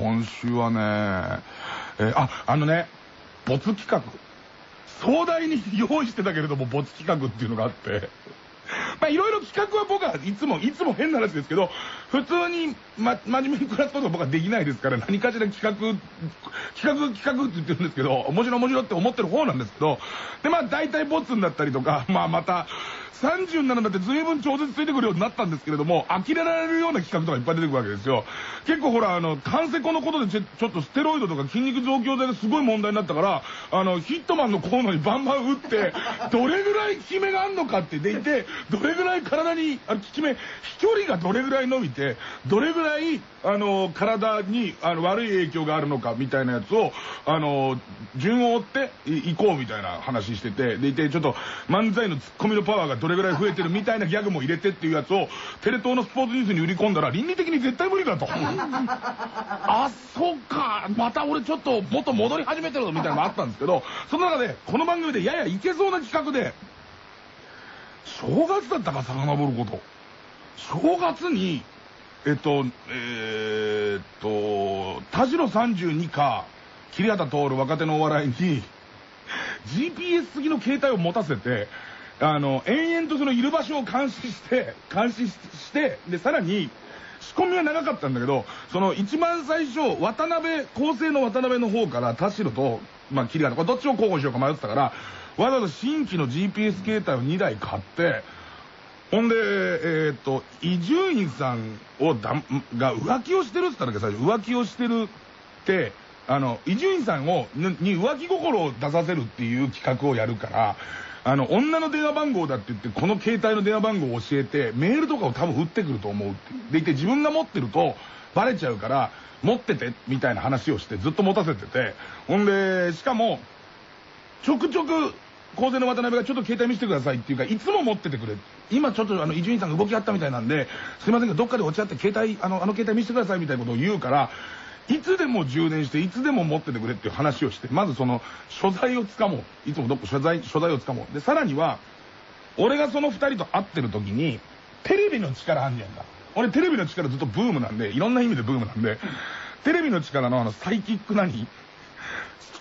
今週はね、えー、あ、あのね、没企画。壮大に用意してたけれども、没企画っていうのがあって、まあいろいろ企画は僕はいつも、いつも変な話ですけど、普通に、ま、真面目に暮らすことは僕はできないですから、何かしら企画、企画、企画って言ってるんですけど、面白い面白いって思ってる方なんですけど、でまあ大体ボツになったりとか、まあまた、30になって随分超絶ついてくるようになったんですけれども、呆れられるような企画とかいっぱい出てくるわけですよ。結構ほら、あの、関セコのことでちょっとステロイドとか筋肉増強剤がすごい問題になったから、あの、ヒットマンのコーナーにバンバン打って、どれぐらい効き目があんのかってでいて、どれぐらい体に、あ効き目、飛距離がどれぐらい伸びて、どれぐらい、あの、体に、あの、悪い影響があるのかみたいなやつを、あの、順を追っていこうみたいな話してて、でいて、ちょっと漫才のツッコミのパワーがどれぐらい増えてるみたいなギャグも入れてっていうやつを、テレ東のスポーツニュースに売り込んだら、倫理的に絶対無理だと。あ、そっか、また俺ちょっともっと戻り始めてるぞみたいなのもあったんですけど、その中で、この番組でややいけそうな企画で、正月だったか遡ること。正月に、えっと、えー、っと、田代32か、桐畑徹若手のお笑いに、GPS 付きの携帯を持たせて、あの、延々とそのいる場所を監視して、監視して、で、さらに、仕込みは長かったんだけど、その一番最初、渡辺、構成の渡辺の方から田代と、まあ、桐畑、これどっちを候補しようか迷ってたから、わざわざ新規の GPS 携帯を2台買って、ほんで、えー、っと、伊集院さんをだが浮気をしてるって言ったんだけど、最初、浮気をしてるって、あの、伊集院さんを、に浮気心を出させるっていう企画をやるから、あの、女の電話番号だって言って、この携帯の電話番号を教えて、メールとかを多分打ってくると思うって。でいて、自分が持ってると、バレちゃうから、持ってて、みたいな話をして、ずっと持たせてて、ほんで、しかも、ちょくちょく、公然の渡辺がちょっと携帯見せてくださいっていうか、いつも持っててくれ。今ちょっとあの、伊集院さんが動きあったみたいなんで、すいませんが、どっかで落ち合って携帯、あの、あの携帯見せてくださいみたいなことを言うから、いつでも充電して、いつでも持っててくれっていう話をして、まずその、所在をつかもう。いつもどっか所在、所在をつかもう。で、さらには、俺がその二人と会ってる時に、テレビの力あんねんか。俺テレビの力ずっとブームなんで、いろんな意味でブームなんで、テレビの力のあの、サイキック何？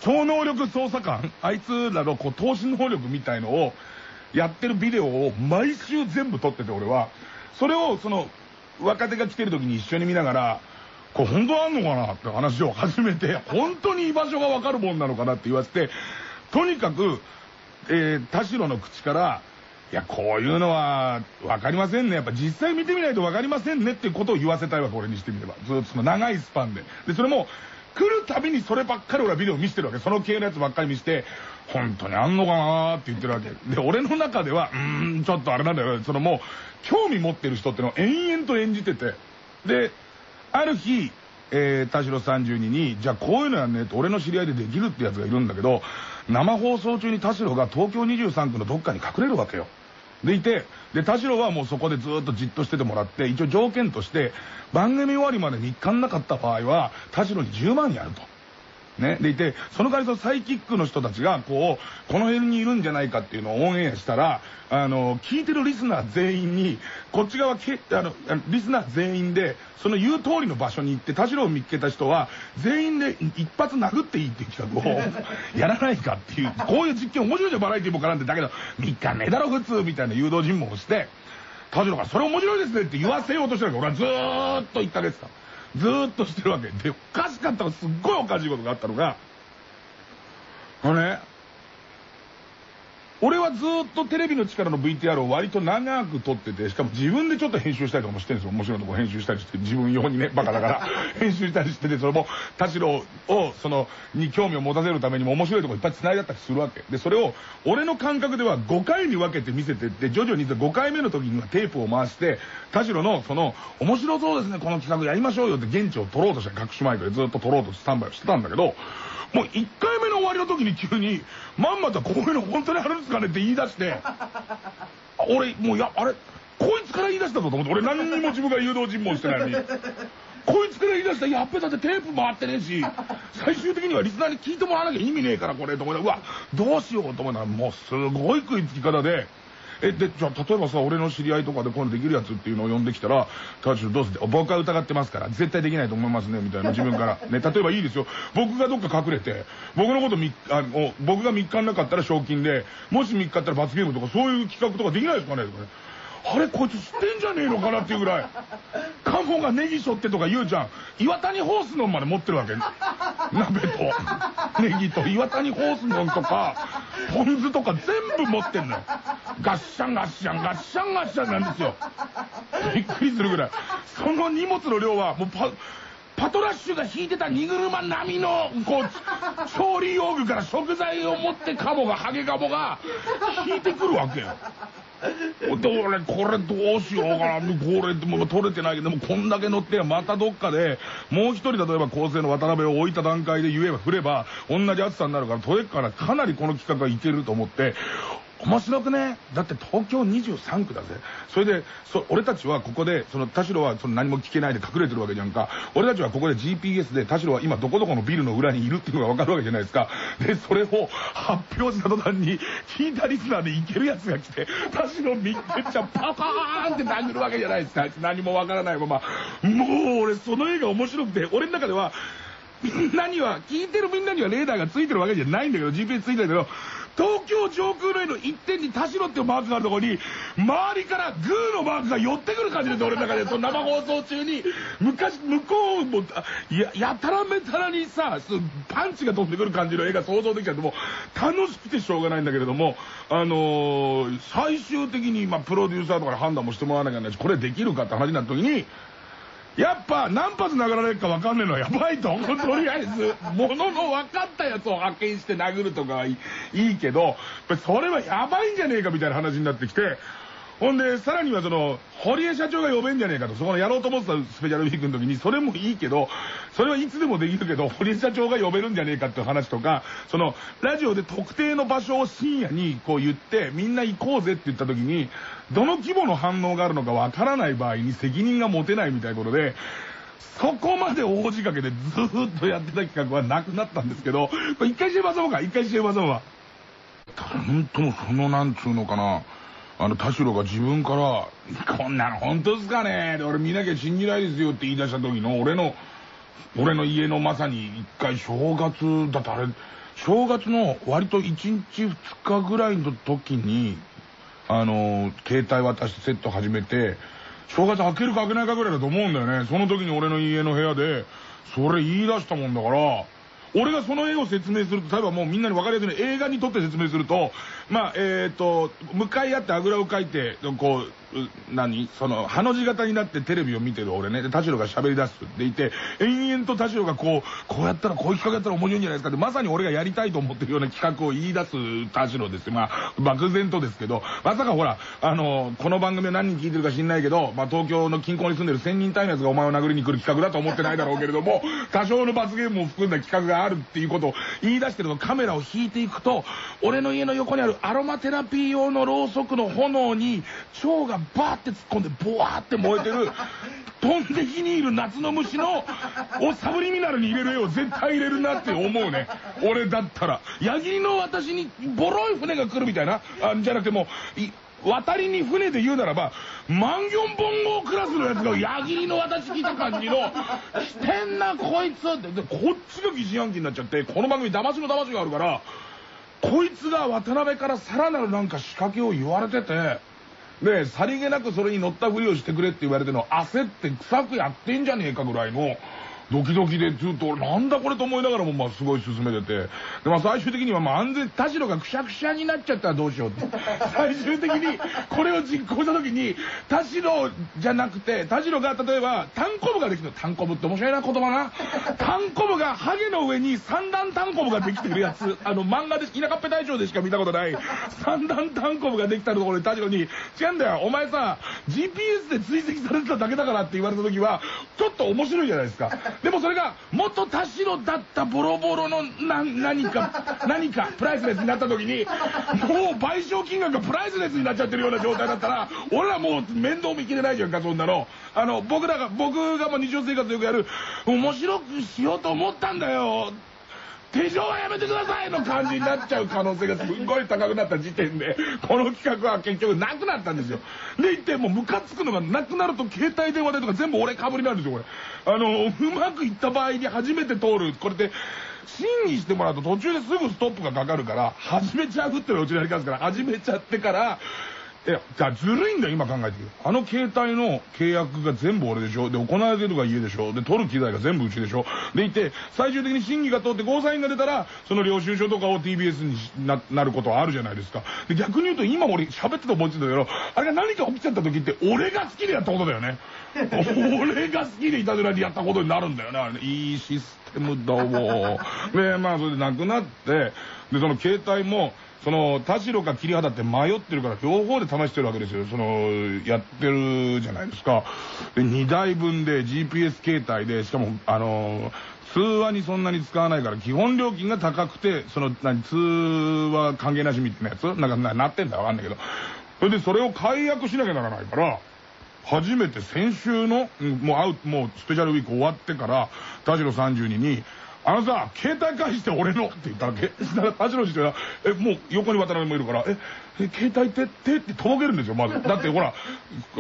超能力捜査官？あいつらのこう、投資能力みたいのを、やってるビデオを毎週全部撮ってて俺は、それをその、若手が来てる時に一緒に見ながら、これ本当あんのかなって話を始めて、本当に居場所がわかるもんなのかなって言わせて、とにかく、えー、田代の口から、いや、こういうのは、わかりませんね。やっぱ実際見てみないとわかりませんねっていうことを言わせたいわけ、俺にしてみれば。ずっとその長いスパンで。で、それも、来るたびにそればっかり俺はビデオ見せてるわけ。その系のやつばっかり見せて、本当にあんのかなーって言ってるわけ。で、俺の中では、うーん、ちょっとあれなんだよ。そのもう、興味持ってる人ってのを延々と演じてて。で、ある日、えー、田代32に、じゃあこういうのやんねって俺の知り合いでできるってやつがいるんだけど、生放送中に田代が東京23区のどっかに隠れるわけよ。でいて、で、田代はもうそこでずっとじっとしててもらって、一応条件として、番組終わりまで3日なかった場合は、田代に10万やると。ね。でいて、その代わりそのサイキックの人たちが、こう、この辺にいるんじゃないかっていうのをオンエアしたら、あの、聞いてるリスナー全員に、こっち側け、あの、リスナー全員で、その言う通りの場所に行って、田代を見つけた人は、全員で一発殴っていいっていう企画を やらないかっていう、こういう実験面白いじゃん、バラエティーも絡んで、だけど、3日ねえだろ、普通みたいな誘導尋問をして、田代が、それ面白いですねって言わせようとしてるから、俺はずーっと言ったですかずーっとしてるわけ。で、おかしかったのすっごいおかしいことがあったのが、あのね、俺はずっとテレビの力の VTR を割と長く撮ってて、しかも自分でちょっと編集したりとかもしてるんですよ。面白いとこ編集したりして、自分用にね、バカだから編集したりしてて、それも、田代を、その、に興味を持たせるためにも面白いとこいっぱい繋いだったりするわけ。で、それを、俺の感覚では5回に分けて見せてって、徐々に5回目の時にはテープを回して、田代の、その、面白そうですね、この企画やりましょうよって現地を撮ろうとして、隠しマイクでずっと撮ろうとスタンバイをしてたんだけど、もう1回目の終わりの時に急に、まんまとこういうの本当にあるんですかねって言い出して、俺、もうや、あれ、こいつから言い出したぞと思って、俺何にも自分が誘導尋問してないのに。こいつから言い出したやっべだってテープ回ってねえし、最終的にはリスナーに聞いてもらわなきゃ意味ねえからこれと思って、うわ、どうしようと思ったら、もうすごい食いつき方で、え、で、じゃあ、例えばさ、俺の知り合いとかでこういうのできるやつっていうのを呼んできたら、田代どうする？僕は疑ってますから、絶対できないと思いますね、みたいな自分から。ね、例えばいいですよ。僕がどっか隠れて、僕のことみ、あの、僕が3日なかったら賞金で、もし3日あったら罰ゲームとか、そういう企画とかできないですかね、とかね。あれこいつ知ってんじゃねえのかなっていうぐらいカモがネギしょってとか言うじゃん岩谷ホースノンまで持ってるわけ 鍋とネギと岩谷ホースノンとかポン酢とか全部持ってんのよ。ガッシャンガッシャンガッシャンガッシャンなんですよ。びっくりするぐらい。その荷物の量はもうパパトラッシュが引いてた荷車並みのこう 調理用具から食材を持ってカモがハゲカモが引いてくるわけよ。で俺これどうしようかな。これもう取れてないけどでもこんだけ乗ってまたどっかでもう一人例えば構成の渡辺を置いた段階で言えば振れば同じ暑さになるから取れっからかなりこの企画はいけると思って面白くね？だって東京23区だぜ。それでそ俺たちはここでその田代はその何も聞けないで隠れてるわけじゃんか。俺たちはここで GPS で田代は今どこどこのビルの裏にいるっていうのが分かるわけじゃないですか。でそれを発表した途端に聞いたリスナーでいけるやつが来て田代みっけちゃパパーンって殴るわけじゃないですか。何も分からないまま。もう俺その映画面白くて俺の中ではみんなには聞いてるみんなにはレーダーがついてるわけじゃないんだけど GPS ついてるけど東京上空の絵の一点に田代っていうマークがあるところに周りからグーのマークが寄ってくる感じです俺の中で。その生放送中に。昔向こうもややたらめたらにさパンチが飛んでくる感じの絵が想像できたけども楽しくてしょうがないんだけれどもあのー、最終的に、まあ、プロデューサーとかに判断もしてもらわなきゃいけないしこれできるかって話になった時にやっぱ何発殴られるか分かんねえのはやばいと思う。とりあえずものの分かったやつを発見して殴るとかはいいけどそれはやばいんじゃねえかみたいな話になってきてほんで、さらにはその、堀江社長が呼べんじゃねえかと、そこのやろうと思ってたスペシャルウィークの時に、それもいいけど、それはいつでもできるけど、堀江社長が呼べるんじゃねえかっていう話とか、その、ラジオで特定の場所を深夜にこう言って、みんな行こうぜって言った時に、どの規模の反応があるのかわからない場合に責任が持てないみたいなことで、そこまで大仕掛けでずーっとやってた企画はなくなったんですけど、一回教えましょうか、一回教えましょうか。本当もそのなんつうのかな、あの田代が自分から「こんなの本当ですかね?」で俺見なきゃ信じないですよって言い出した時の俺の俺の家のまさに一回正月だってあれ正月の割と1日2日ぐらいの時にあの携帯渡してセット始めて正月開けるか開けないかぐらいだと思うんだよねその時に俺の家の部屋でそれ言い出したもんだから俺がその絵を説明すると、例えばもうみんなに分かりやすい映画にとって説明すると、まあ、えっ、ー、と、向かい合ってあぐらをかいて、こう、何その、ハの字型になってテレビを見てる俺ね。で、田代が喋り出すっていて、延々と田代がこう、こうやったら、こういう企画やったら面白いんじゃないですかって、まさに俺がやりたいと思ってるような企画を言い出す田代ですまあ、漠然とですけど、まさかほら、あの、この番組を何人聞いてるか知んないけど、まあ、東京の近郊に住んでる1000人単位のやつがお前を殴りに来る企画だと思ってないだろうけれども、多少の罰ゲームを含んだ企画があるっていうことを言い出してるのカメラを引いていくと、俺の家の横にあるアロマテラピー用のろうそくの炎に、蝶がバーって突っ込んでボワーって燃えてる 飛んで火にいる夏の虫のをサブリミナルに入れる絵を絶対入れるなって思うね。俺だったら。矢切の私にボロい船が来るみたいな。あじゃなくてもう渡りに船で言うならば万ン本号クラスのやつが矢切の私来た感じのしてんなこいつってこっちが疑心暗鬼になっちゃってこの番組騙しの騙しがあるからこいつが渡辺からさらなるなんか仕掛けを言われててで、さりげなくそれに乗ったふりをしてくれって言われての焦って臭くやってんじゃねえかぐらいの、ドキドキでずっとなんだこれと思いながらもまあすごい進めてて。で、まあ、最終的にはまあ安全田代がくしゃくしゃになっちゃったらどうしようって。最終的にこれを実行した時に田代じゃなくて田代が例えば単コブができる単コブって面白いな言葉な。単コブがハゲの上に三段単コブができてるやつ。あの漫画で田舎っぺ大将でしか見たことない。三段単コブができたところで田代に「違うんだよ。お前さ GPS で追跡されてただけだから」って言われた時はちょっと面白いじゃないですか。でもそれが元田代だったボロボロのな何か何かプライスレスになった時にもう賠償金額がプライスレスになっちゃってるような状態だったら俺らもう面倒見きれないじゃんかそんなの。あの僕らが僕がもう日常生活でよくやる面白くしようと思ったんだよ。手錠はやめてくださいの感じになっちゃう可能性がすんごい高くなった時点で、この企画は結局なくなったんですよ。で、言って、もうムカつくのがなくなると携帯電話でとか全部俺かぶりになるんですよ、これ。あの、うまくいった場合に初めて通る。これで、審議してもらうと途中ですぐストップがかかるから、始めちゃうってうのがうちのやり方ですから、始めちゃってから、いや、じゃあずるいんだよ、今考えてあの携帯の契約が全部俺でしょで、行われてるのが家でしょで、取る機材が全部うちでしょでいて、最終的に審議が通ってゴーサインが出たら、その領収書とかを TBS にななることはあるじゃないですか。で、逆に言うと今俺喋ってた思いついたけど、あれが何か起きちゃった時って、俺が好きでやったことだよね。俺が好きでいたずらにやったことになるんだよね、あれね。いいシステムだわ。で、まあそれでなくなって、で、その携帯も、その、田代か桐畑って迷ってるから、両方で試してるわけですよ。その、やってるじゃないですか。で、2台分で GPS 携帯で、しかも、あの通話にそんなに使わないから、基本料金が高くて、その、何、通話関係なしみたいなやつなんかな、なってんだわかんないけど。それで、それを解約しなきゃならないから、初めて先週の、もう会う、もうスペシャルウィーク終わってから、田代32に、あのさ、携帯返して俺のって言ったわけ。したら、田代次長が、え、もう横に渡辺もいるから、え、え携帯ってってって届けるんですよ、まず。だってほら、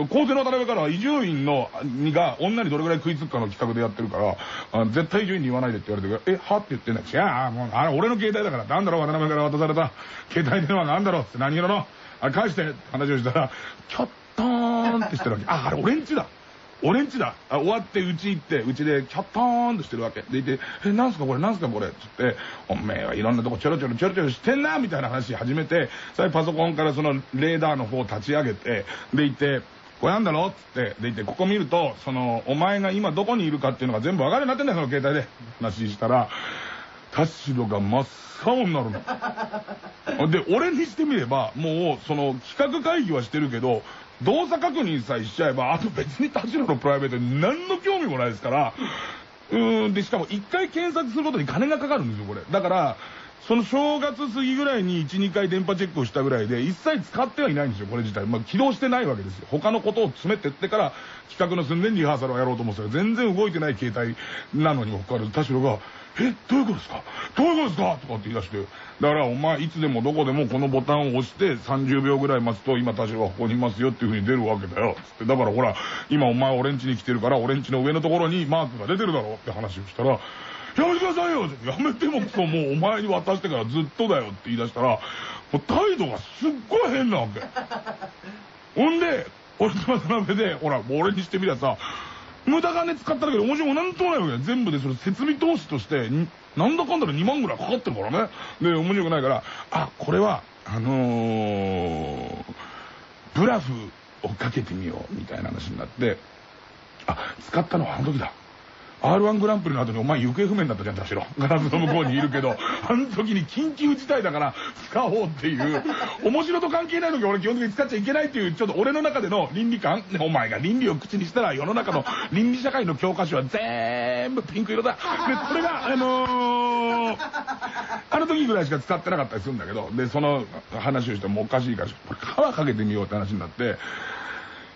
公正の渡辺から伊集院の、が女にどれぐらい食いつくかの企画でやってるから、あ絶対伊集院に言わないでって言われてえ、は？って言ってんだ違う、もう、あれ俺の携帯だから、なんだろう、渡辺から渡された携帯電話なんだろうって何色の？あ、返してって話をしたら、キョッーンってしてるわけ。あ、あれ俺んちだ。俺んちだ。あ、終わってうち行って、うちでキャッターンとしてるわけ。でいて、え、なんすかこれ、なんすかこれ？つって、おめえはいろんなとこちょろちょろちょろちょろしてんな、みたいな話始めて、それパソコンからそのレーダーの方を立ち上げて、でいて、これなんだろ？うっつって、でいて、ここ見ると、その、お前が今どこにいるかっていうのが全部わかるようになってんだよ、その携帯で。話したら、田代が真っ青になるの。で、俺にしてみれば、もう、その、企画会議はしてるけど、動作確認さえしちゃえば、あと別に田代のプライベートに何の興味もないですから、うーん、で、しかも一回検索することに金がかかるんですよ、これ。だから、その正月過ぎぐらいに1、2回電波チェックをしたぐらいで、一切使ってはいないんですよ、これ自体。まあ、起動してないわけですよ。他のことを詰めてってから、企画の寸前にリハーサルをやろうと思ってたら、全然動いてない携帯なのにもかかわらず、田代が、え、どういうことですか？どういうことですか？とかって言い出して、だからお前いつでもどこでもこのボタンを押して30秒ぐらい待つと今田代はここにいますよっていう風に出るわけだよ。つって、だからほら、今お前俺ん家に来てるから俺ん家の上のところにマークが出てるだろ？うって話をしたら、やめてくださいよやめてもくそもうお前に渡してからずっとだよって言い出したら、もう態度がすっごい変なわけ。ほんで、俺と渡辺で、ほら、もう俺にしてみりゃさ、無駄金使っただけで面白くなんともないわけ全部でそれ設備投資として、なんだかんだで2万ぐらいかかってるからね。で、面白くないから、あ、これは、あのー、ブラフをかけてみよう、みたいな話になって、あ、使ったのはあの時だ。R1 グランプリの後にお前行方不明になったじゃん、田代。ガラスの向こうにいるけど、あの時に緊急事態だから使おうっていう、面白と関係ないのに俺基本的に使っちゃいけないっていう、ちょっと俺の中での倫理観、お前が倫理を口にしたら世の中の倫理社会の教科書は全部ピンク色だ。で、これが、あのー、あの時ぐらいしか使ってなかったりするんだけど、で、その話をしてもおかしいから、皮かけてみようって話になって、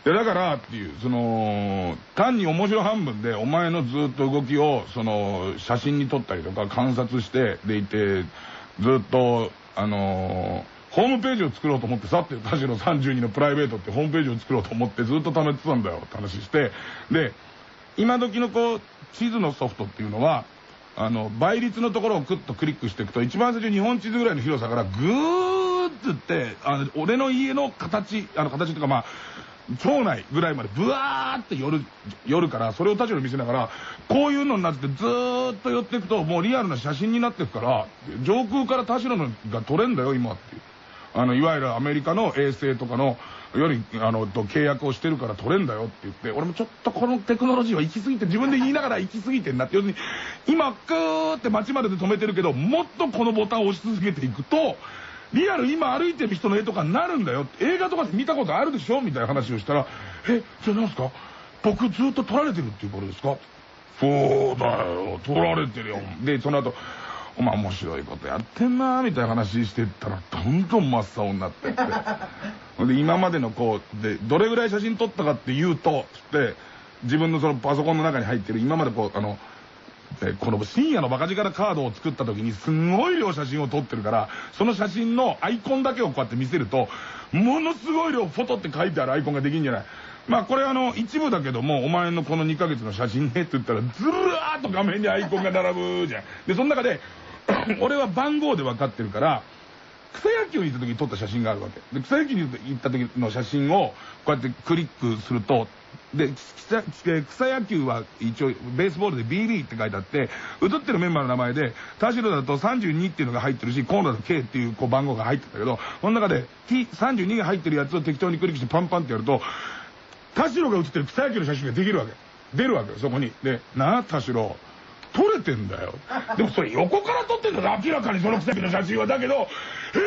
いや、だからっていう、その、単に面白半分で、お前のずっと動きを、その、写真に撮ったりとか観察して、でいて、ずっと、あのー、ホームページを作ろうと思ってさって、田代32のプライベートってホームページを作ろうと思ってずっと貯めてたんだよって話して、で、今時のこう、地図のソフトっていうのは、あの、倍率のところをクッとクリックしていくと、一番最初日本地図ぐらいの広さからぐーってって、あの、俺の家の形、あの、形っていうかまあ、町内ぐらいまでブワーって寄る、から、それを田代見せながら、こういうのになってずーっと寄っていくと、もうリアルな写真になっていくから、上空から田代のが撮れんだよ、今っていう。あの、いわゆるアメリカの衛星とかの、より、あの、と契約をしてるから撮れんだよって言って、俺もちょっとこのテクノロジーは行き過ぎて、自分で言いながら行き過ぎてんなって、要するに、今、グーって街までで止めてるけど、もっとこのボタンを押し続けていくと、リアル今歩いてる人の絵とかになるんだよ。映画とかで見たことあるでしょ？みたいな話をしたら、え、じゃあ何すか？僕ずっと撮られてるっていうことですか？そうだよ、撮られてるよ。で、その後、お前面白いことやってんなみたいな話してったら、どんどん真っ青になってって。で、今までのこう、で、どれぐらい写真撮ったかって言うと、つって、自分のそのパソコンの中に入ってる、今までこう、あの、この深夜のバカ力カードを作った時にすごい量写真を撮ってるからその写真のアイコンだけをこうやって見せるとものすごい量フォトって書いてあるアイコンができるんじゃない。まあこれあの一部だけどもお前のこの2ヶ月の写真ねって言ったらずらーっと画面にアイコンが並ぶじゃん。でその中で 俺は番号で分かってるから草野球に行った時に撮った写真があるわけ。で草野球に行った時の写真をこうやってクリックするとで草野球は一応ベースボールで BB って書いてあって映ってるメンバーの名前で田代だと32っていうのが入ってるし河野だと K っていうこう番号が入ってたけどこの中で T32 が入ってるやつを適当にクリックしてパンパンってやると田代が写ってる草野球の写真ができるわけ。出るわけよそこに。でなあ田代。撮れてんだよ。でもそれ横から撮ってんだよ。明らかにその草野球の写真は。だけど「へ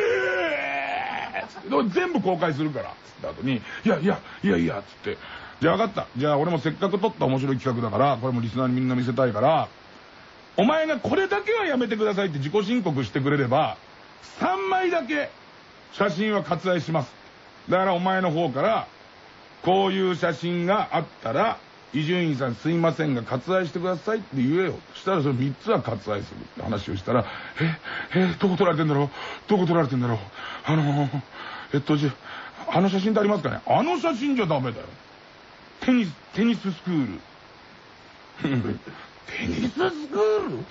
え!」全部公開するから。つった後に「いやいやいやいや」つって「じゃあ分かった。じゃあ俺もせっかく撮った面白い企画だからこれもリスナーにみんな見せたいからお前がこれだけはやめてくださいって自己申告してくれれば3枚だけ写真は割愛します。だからお前の方からこういう写真があったら伊集院さんすいませんが割愛してくださいって言えよ。そしたらそれ3つは割愛するって話をしたら「ええどこ撮られてんだろう？どこ撮られてんだろう？あのー、えっとじゃあの写真ってありますかね？あの写真じゃダメだよ。テニステニススクール。テニススクール？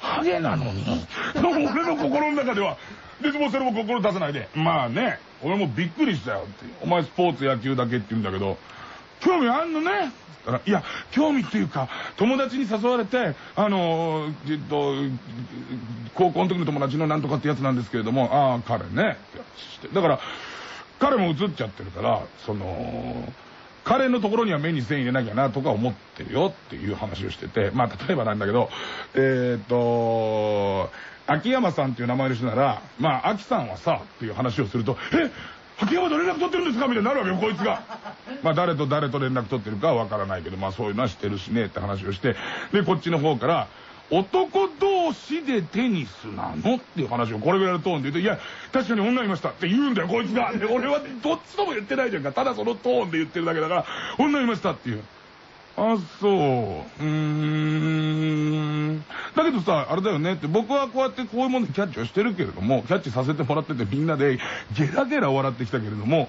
ハゲなのに？俺の心の中ではでもそれも心出さないで。まあね俺もびっくりしたよって。お前スポーツ野球だけって言うんだけど興味あんのね？いや、興味っていうか、友達に誘われて、あの、えっと、高校の時の友達のなんとかってやつなんですけれども、ああ、彼ね、って。だから、彼も映っちゃってるから、その、彼のところには目に線入れなきゃなとか思ってるよっていう話をしてて、まあ例えばなんだけど、えっ、と、秋山さんっていう名前の人なら、まあ秋さんはさ、っていう話をすると、え秋山と連絡取ってるんですかみたいになるわけよ、こいつが。まあ誰と誰と連絡取ってるかはわからないけど、まあそういうのはしてるしねって話をして、で、こっちの方から、男同士でテニスなのっていう話をこれぐらいのトーンで言うと、いや、確かに女いましたって言うんだよ、こいつが。で、俺はどっちとも言ってないじゃんか。ただそのトーンで言ってるだけだから、女いましたっていう。あ、そう。うーん。だけどさ、あれだよねって、僕はこうやってこういうものでキャッチをしてるけれども、キャッチさせてもらっててみんなでゲラゲラ笑ってきたけれども、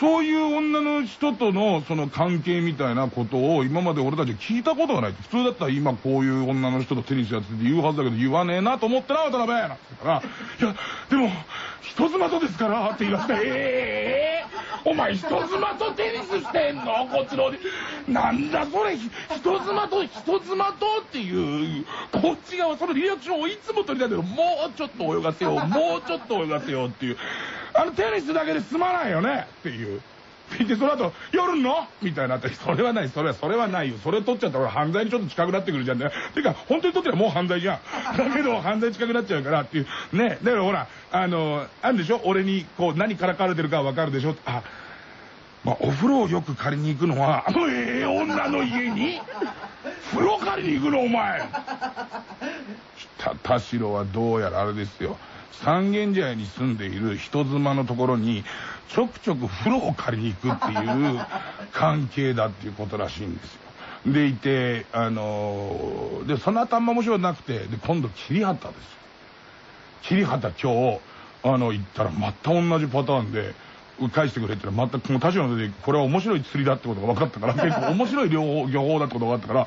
そういう女の人とのその関係みたいなことを今まで俺たち聞いたことがない。普通だったら今こういう女の人とテニスやってて言うはずだけど言わねえなと思ってな、渡辺なんて言ったら、いや、でも、人妻とですからって言い出して、ええー、お前人妻とテニスしてんのこっちの。なんだそれ、人妻と人妻とっていう、こっち側そのリアクションをいつも取りたいけど、もうちょっと泳がせよう、もうちょっと泳がせようっていう。あのテニスだけで済まないよねっていう。で、その後、夜の？みたいになって、それはない、それは、それはないよ。それ取っちゃったら犯罪にちょっと近くなってくるじゃんね。てか、本当に取ってはもう犯罪じゃん。だけど、犯罪近くなっちゃうからっていう。ね。だからほら、あの、あるでしょ？俺に、こう、何からかれてるかわかるでしょ？あ、まあ、お風呂をよく借りに行くのは、あ のええ女の家に？風呂借りに行くの、お前。田代はどうやらあれですよ。三軒茶屋に住んでいる人妻のところに、ちょくちょく風呂を借りに行くっていう関係だっていうことらしいんですよ。でいて、あのー、で、その後あんま面白くなくて、で、今度、桐畑ですよ。桐畑今日、あの、行ったらまた同じパターンで、返してくれって言ったら、また、もう他者ので、これは面白い釣りだってことが分かったから、結構面白い漁法漁法だってことが分かったから、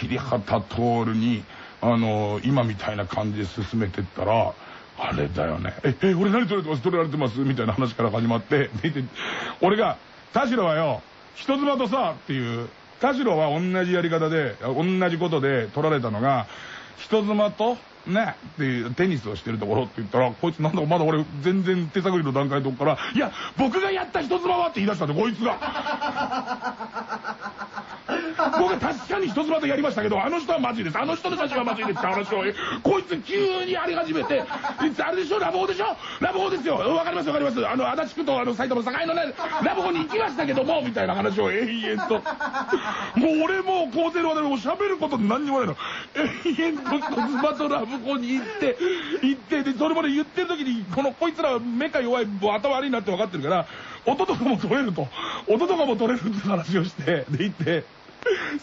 桐畑徹に、あのー、今みたいな感じで進めてったら、あれだよね。え、え、俺何撮れてます？撮られてます？みたいな話から始まって、で、俺が、田代はよ、人妻とさ、っていう、田代は同じやり方で、同じことで撮られたのが、人妻と、ね、っていう、テニスをしてるところって言ったら、こいつなんだまだ俺全然手探りの段階のとこから、いや、僕がやった人妻はって言い出したんだ、こいつが。僕は確かに人妻とやりましたけど、あの人はマジです。あの人の写真はマジですって話を、こいつ急にやり始めて、あれでしょ、ラブホでしょ？ラブホですよ。わかりますわかります。あの、足立区とあの、埼玉境のね、ラブホに行きましたけども、みたいな話を延々と。もう俺もう高ゼロでも喋ること何にもないの。延々と人妻とラブホに行って、行って、で、それまで言ってる時に、この、こいつら目が弱い、頭悪いなって分かってるから、音とかも取れると。音とかも取れるって話をして、で、行って、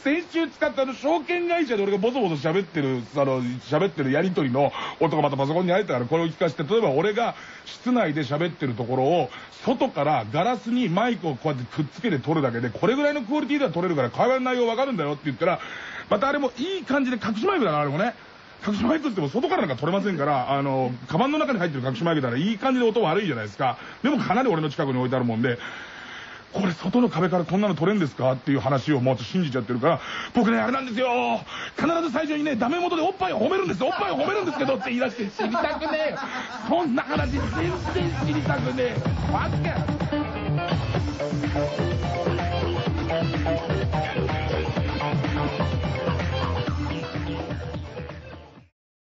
先週使ったあの、証券会社で俺がボソボソ喋ってる、あの、喋ってるやりとりの音がまたパソコンに入ったからこれを聞かせて、例えば俺が室内で喋ってるところを、外からガラスにマイクをこうやってくっつけて撮るだけで、これぐらいのクオリティでは撮れるから会話の内容わかるんだよって言ったら、またあれもいい感じで隠しマイクだな、あれもね。隠しマイクっても外からなんか撮れませんから、あの、カバンの中に入ってる隠しマイクだらいい感じで音悪いじゃないですか。でもかなり俺の近くに置いてあるもんで、これ外の壁からこんなの取れんですかっていう話をもう信じちゃってるから、僕ね、あれなんですよ。必ず最初にね、ダメ元でおっぱいを褒めるんですおっぱいを褒めるんですけどって言い出して知りたくねえよ。そんな話全然知りたくねえよ。バカ